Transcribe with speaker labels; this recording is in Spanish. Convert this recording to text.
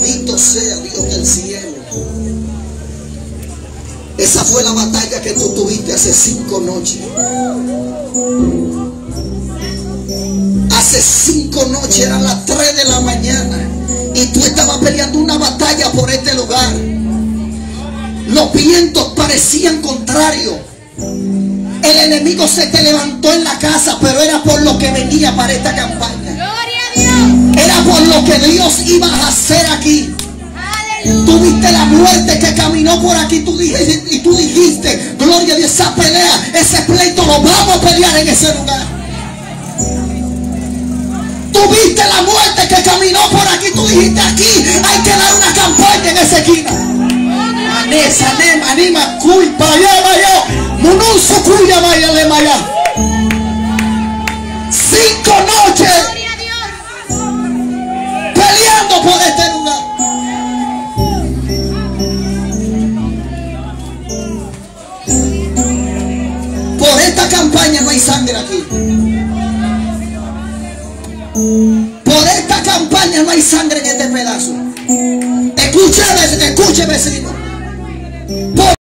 Speaker 1: Bendito sea Dios del cielo. Esa fue la batalla que tú tuviste hace cinco noches. Hace cinco noches, eran las tres de la mañana. Y tú estabas peleando una batalla por este lugar. Los vientos parecían contrarios. El enemigo se te levantó en la casa, pero era por lo que venía para esta campaña. Que Dios iba a hacer aquí. Tú viste la muerte que caminó por aquí tú dijiste, y tú dijiste, gloria a Dios, esa pelea, ese pleito lo vamos a pelear en ese lugar. Tú viste la muerte que caminó por aquí, tú dijiste aquí, hay que dar una campaña en esa esquina. Anima, vaya, vaya, munuso, cuya, campaña no hay sangre aquí. Por esta campaña no hay sangre en este pedazo. Escuche, vecino. Por